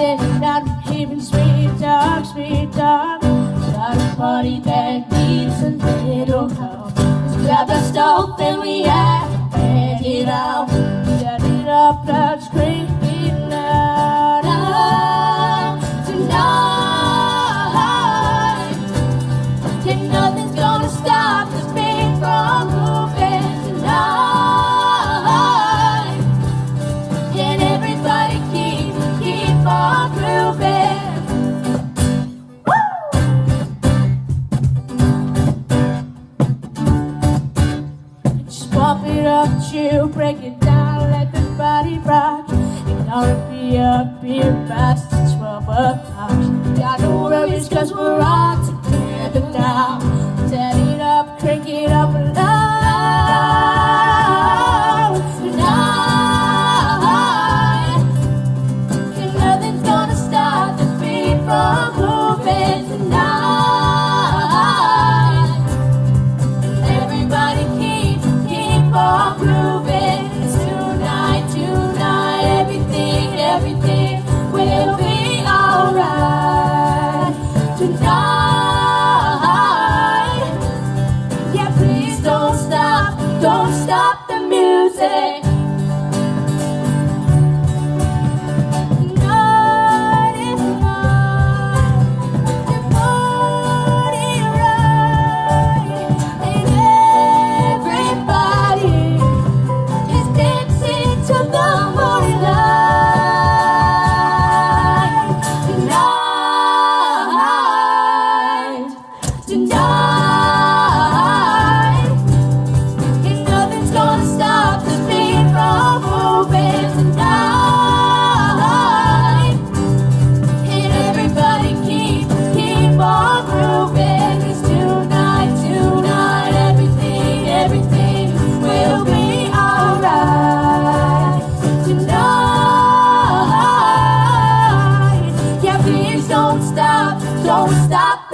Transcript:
sitting out heaving sweet talk, sweet talk. Got a party that needs a little help. Let's grab the stove and we have it up, chill, break it down, let the body rock. It's gonna be up here past 12 o'clock. Got no worries, cause we're all together now. Set it up, crank it up loud. Tonight. And nothing's gonna stop this beat from say won't stop.